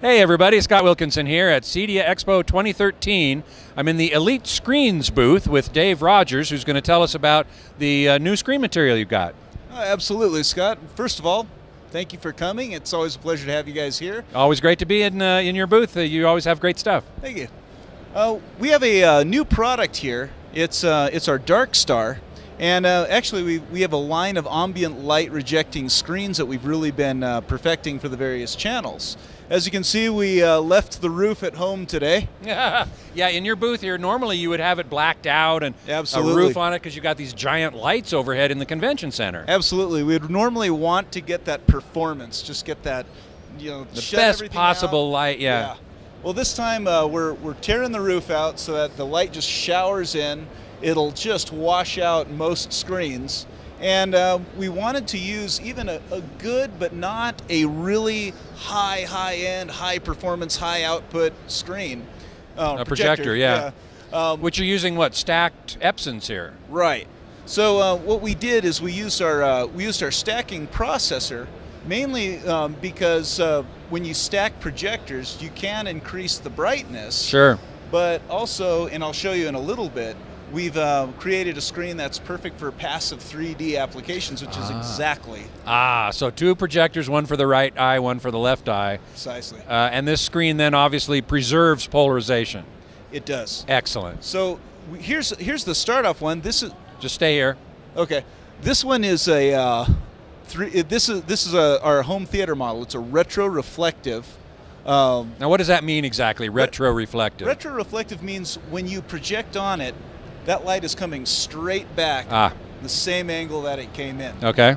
Hey everybody, Scott Wilkinson here at CEDIA Expo 2013. I'm in the Elite Screens booth with Dave Rodgers, who's going to tell us about the uh, new screen material you've got. Uh, absolutely, Scott. First of all, thank you for coming. It's always a pleasure to have you guys here. Always great to be in uh, in your booth. Uh, you always have great stuff. Thank you. Uh, we have a uh, new product here. It's it's our Dark Star. And uh, actually, we, we have a line of ambient light rejecting screens that we've really been uh, perfecting for the various channels. As you can see, we uh, left the roof at home today. yeah, in your booth here, normally you would have it blacked out and Absolutely. a roof on it because you've got these giant lights overhead in the convention center. Absolutely. We'd normally want to get that performance, just get that, you know, the best possible out. light, yeah. yeah. Well, this time uh, we're, we're tearing the roof out so that the light just showers in. It'll just wash out most screens and uh, we wanted to use even a, a, good but not a really high, high end, high performance, high output screen. Uh, a projector, projector yeah. yeah. Um, Which you're using what stacked Epsons here? Right. So uh, what we did is we used our uh, we used our stacking processor mainly um, because uh, when you stack projectors, you can increase the brightness. Sure. But also, and I'll show you in a little bit, We've uh, created a screen that's perfect for passive 3D applications, which ah. is exactly. Ah, so two projectors, one for the right eye, one for the left eye. Precisely. Uh, and this screen then obviously preserves polarization. It does. Excellent. So here's here's the start off one. This is just stay here. Okay, this one is a uh, three. This is this is a, our home theater model. It's a retro reflective. Um, now, what does that mean exactly? Retro reflective. Retro reflective means when you project on it, that light is coming straight back ah. the same angle that it came in. Okay.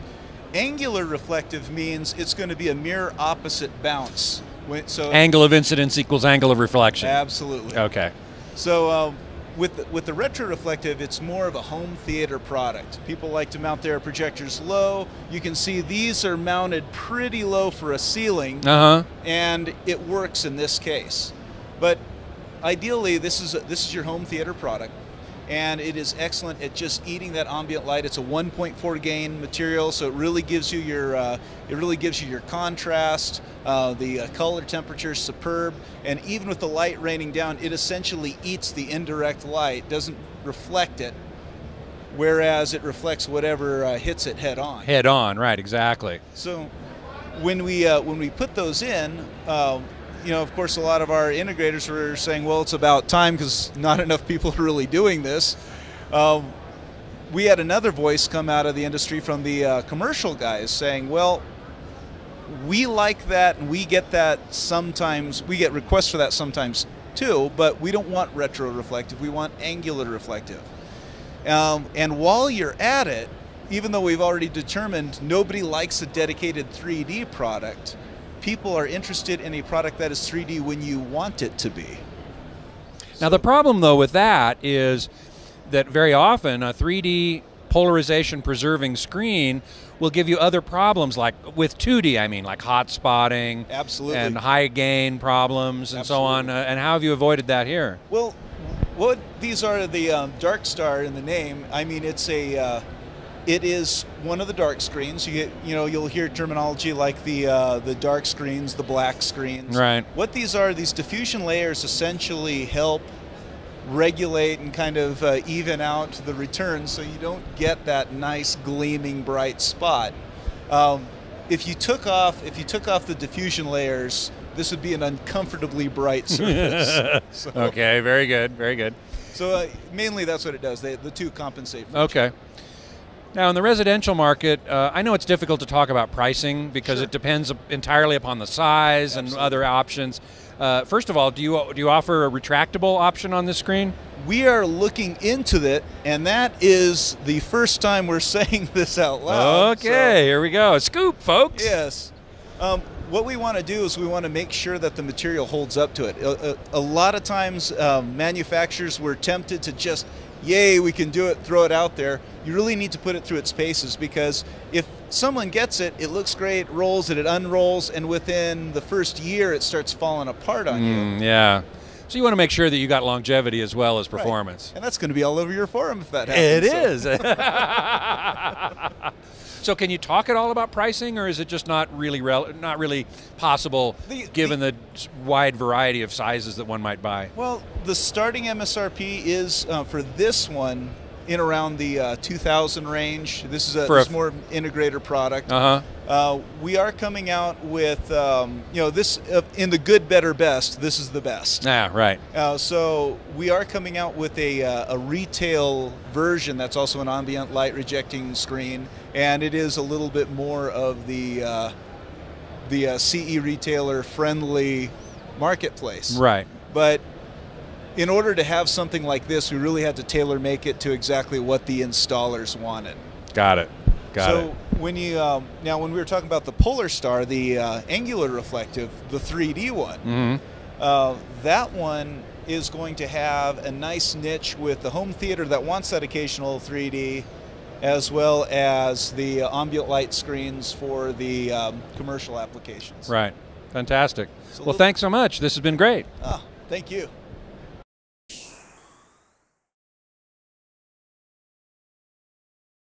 Angular reflective means it's going to be a mirror opposite bounce. So angle of incidence equals angle of reflection. Absolutely. Okay. So um, with the, with the retro reflective, it's more of a home theater product. People like to mount their projectors low. You can see these are mounted pretty low for a ceiling, uh-huh. and it works in this case. But ideally, this is a, this is your home theater product and it is excellent at just eating that ambient light. It's a 1.4 gain material, so it really gives you your uh, it really gives you your contrast. Uh, the uh, color temperature is superb, and even with the light raining down, it essentially eats the indirect light, doesn't reflect it. Whereas it reflects whatever uh, hits it head on. Head on, right? Exactly. So when we uh, when we put those in uh, you know, of course, a lot of our integrators were saying, well, it's about time because not enough people are really doing this. Um, we had another voice come out of the industry from the uh, commercial guys saying, well, we like that and we get that sometimes, we get requests for that sometimes too, but we don't want retro reflective, we want angular reflective. Um, and while you're at it, even though we've already determined nobody likes a dedicated 3D product, people are interested in a product that is 3D when you want it to be. Now, the problem, though, with that is that very often a 3D polarization preserving screen will give you other problems like with 2D I mean like hot spotting absolutely and high gain problems and absolutely. so on uh, and how have you avoided that here well what these are the um, dark star in the name I mean it's a uh, it is one of the dark screens. You get, you know, you'll hear terminology like the uh, the dark screens, the black screens. Right. What these are, these diffusion layers essentially help regulate and kind of uh, even out the return, so you don't get that nice gleaming bright spot. Um, if you took off, if you took off the diffusion layers, this would be an uncomfortably bright surface. so, okay, very good, very good. So uh, mainly that's what it does. They, the two compensate. okay. Now, in the residential market, uh, I know it's difficult to talk about pricing because sure. it depends entirely upon the size Absolutely. and other options. Uh, first of all, do you do you offer a retractable option on this screen? We are looking into it, and that is the first time we're saying this out loud. Okay, so, here we go. A scoop, folks. Yes. Um, what we want to do is we want to make sure that the material holds up to it. A, a, a lot of times, um, manufacturers were tempted to just yay, we can do it, throw it out there. You really need to put it through its paces because if someone gets it, it looks great, rolls it, it unrolls, and within the first year it starts falling apart on mm, you. Yeah. So you want to make sure that you got longevity as well as performance. Right. And that's going to be all over your forum if that happens. It so. is. So can you talk at all about pricing, or is it just not really rel- not really possible The- given the, s- wide variety of sizes that one might buy? Well, the starting MSRP is uh, for this one in around the uh, 2000 range. This is a, this more integrator product. Uh huh. Uh, we are coming out with, um, you know, this uh, in the good, better, best. This is the best. Yeah, right. Uh, so we are coming out with a, uh, a retail version that's also an ambient light rejecting screen, and it is a little bit more of the uh, the uh, CE retailer friendly marketplace. Right. But in order to have something like this, we really had to tailor make it to exactly what the installers wanted. Got it. Got so it. So when you um, now when we were talking about the Polar Star, the uh, angular reflective, the 3D one, hmm uh, that one is going to have a nice niche with the home theater that wants that occasional 3D, as well as the uh, ambient light screens for the um, commercial applications. Right. Fantastic. So Well, little- thanks so much. This has been great. Ah, thank you.